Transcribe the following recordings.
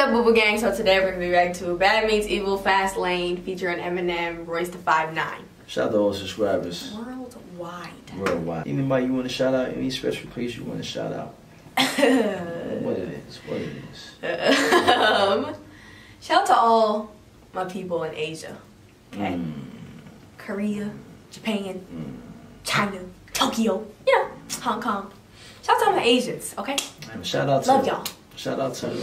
up, Boo Boo Gang? So today we're gonna be reacting to Bad Meets Evil Fast Lane featuring Eminem, Royce da Five Nine. Shout out to all subscribers Worldwide. worldwide. Anybody you want to shout out? Any special place you want to shout out? what it is? What it is? um, shout out to all my people in Asia. Okay. Mm. Korea, Japan, Mm. China, Tokyo, you know, Hong Kong. Shout out to all my Asians, okay? And Shout out to Love y'all. Shout out to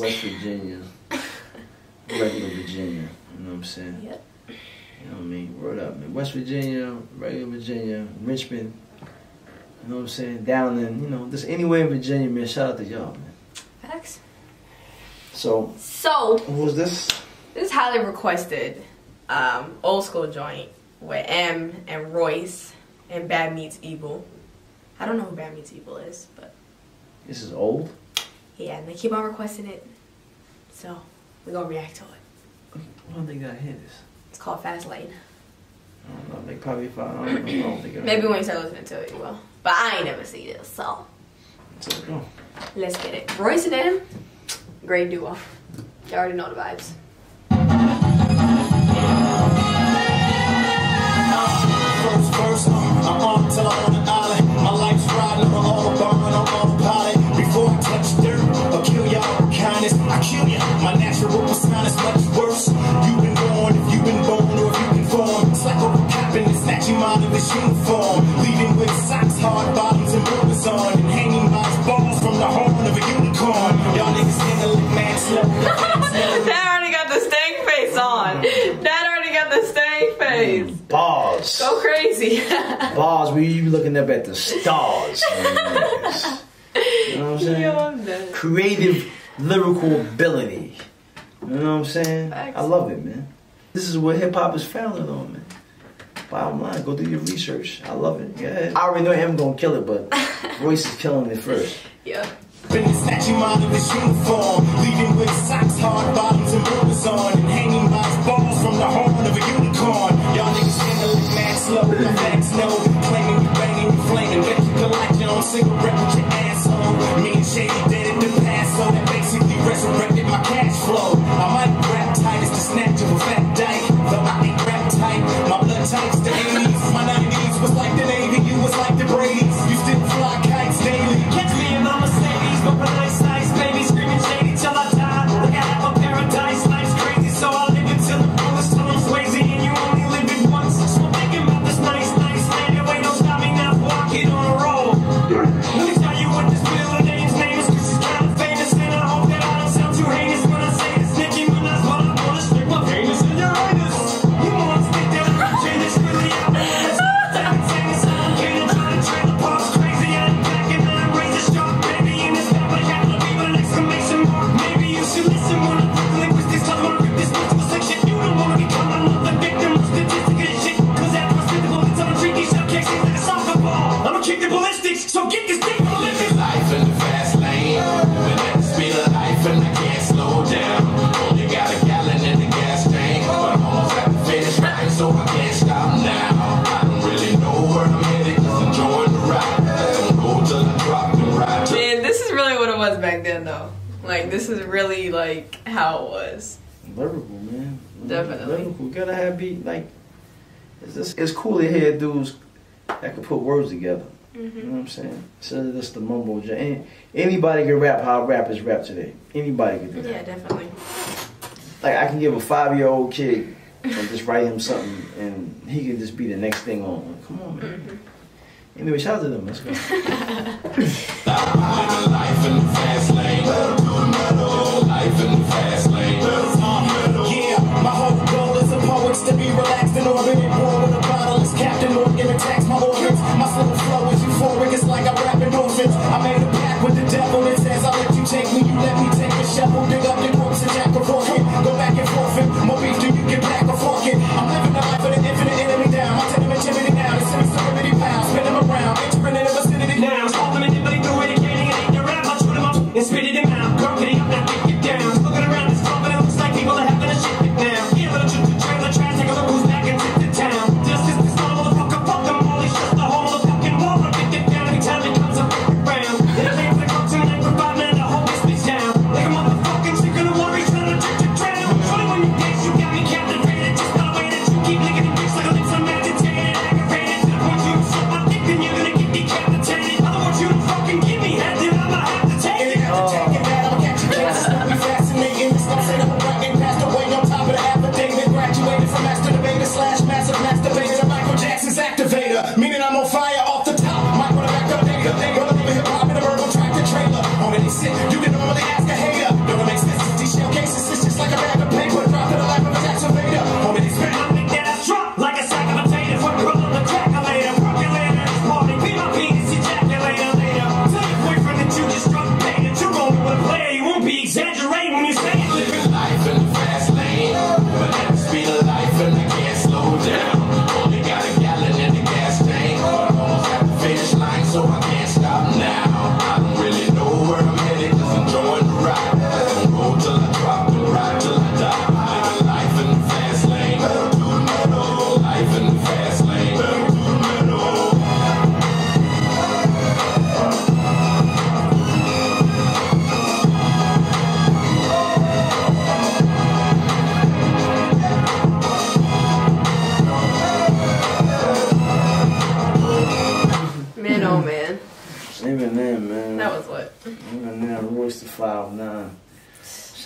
West Virginia, regular Virginia. You know what I'm saying? Yep. You know what I mean? Word up, man. West Virginia, regular Virginia, Richmond. You know what I'm saying? Down in, you know, just anywhere in Virginia, man. Shout out to y'all, man. Facts. So, So, who was this? this is highly requested um, old school joint with Em and Royce and Bad Meets Evil. I don't know who Bad Meets Evil is, but This is old. yeah, and they keep on requesting it. So, we're gonna react to it. I don't think I hear this. It's called Fast Lane. I don't know. They probably if I, I don't know. I don't think I Maybe when you start listening to it, you will. But I ain't never seen it, so So, go. let's get it. Royce and Em, great duo. You already know the vibes. First verse, I'm on till I'm on the island. My life's riding on autobahn, I'm I kill ya. My natural persona is much worse. You've been born, if you've been born, or if you've been formed. It's like overcapping and snatching him out of his uniform. Leaving with socks, hard bottoms, and borders on. And hanging by his balls from the horn of a unicorn. Y'all niggas handle it, man, slow. That already got the stank face on. That already got the stank face. Mm, bars. Go crazy. Bars, we you be looking up at the stars. you know what I'm saying? Yo, I'm. Creative lyrical ability. You know what I'm saying? Facts. I love it, man. This is what hip hop is founded on, man. Bottom line, go do your research. I love it. Yeah. I already know him gonna kill it, but Royce is killing it first. yeah. Flow. Like, how it was. Lyrical, man. Definitely. Lyrical. You gotta have beat like it's just it's cool to hear dudes that can put words together. You mm-hmm. know what I'm saying? Instead of just the mumble jam. Any, anybody can rap how rappers rap today. Anybody can do that. Yeah, definitely. Like I can give a five year old kid and just write him something and he can just be the next thing on. Come on, man. Mm-hmm. Anyway, shout out to them. Let's go.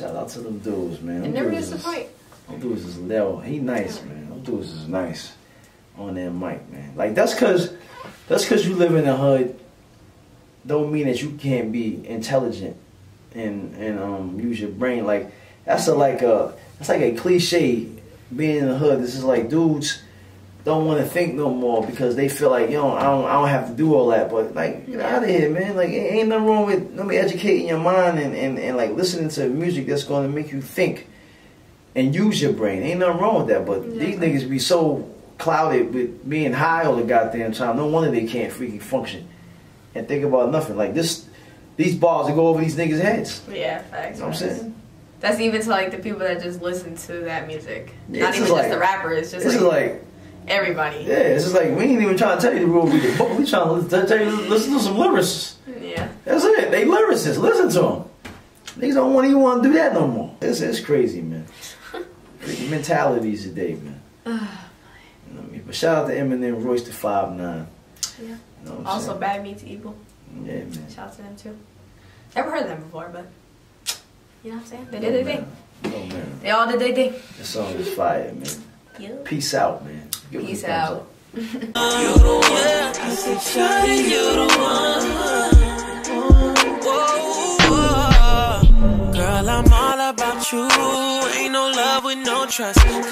Shout out to them dudes, man. Them never disappoint. is- Them dudes is level. He nice, man. Them dudes is nice on that mic, man. Like that's cause that's cause you live in the hood. Don't mean that you can't be intelligent and and um use your brain. Like that's a like a that's like a cliche. Being in the hood, this is like dudes don't want to think no more because they feel like, yo, I don't, I don't have to do all that. But like, get out of here, man. Like, ain't ain't nothing wrong with let me educating your mind and, and, and like listening to music that's going to make you think and use your brain. Ain't nothing wrong with that. But these niggas be so clouded with being high all the goddamn time. No wonder they can't freaking function and think about nothing. Like this, these bars that go over these niggas' heads. Yeah, facts. You know what I'm saying? That's even to like the people that just listen to that music. Yeah, Not even just just like- the rappers, just This like, is like everybody. Yeah, it's just like we ain't even trying to tell you the rule read the book. We trying to tell you listen to some lyricists. Yeah. That's it. They lyricists. Listen to them. Niggas don't want even want to do that no more. It's, it's crazy, man. Crazy mentalities today, man. Oh, you know what I mean? But shout out to Eminem, Royce da Five Nine. Yeah. You know what I'm Also, saying? Bad Meets Evil. yeah, man. Shout out to them too. Never heard them before, but you know what I'm saying? They Oh, did their thing. Oh man, They all did their thing. this song is fire, man. Yeah. Peace out, man. Give Peace out. Girl, I'm all about you. Ain't no love with no trust. 'Cause